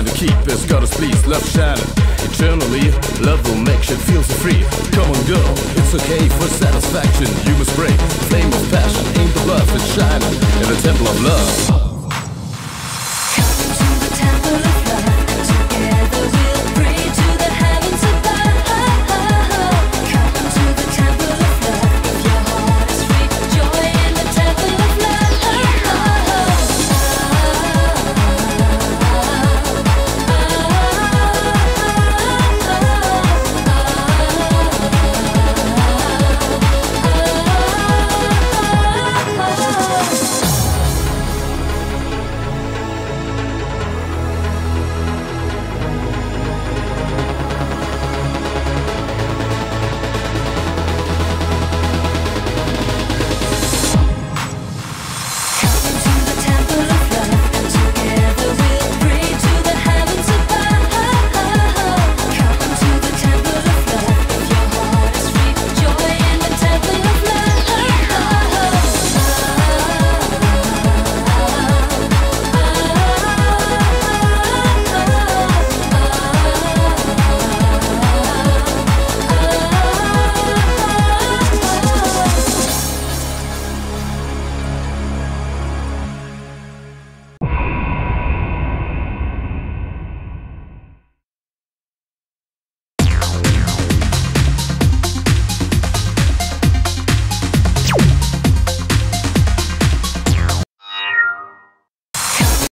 To keep is goddess please, love shining eternally. Love will make shit feel so free. Come on, girl, it's okay for satisfaction. You must break flame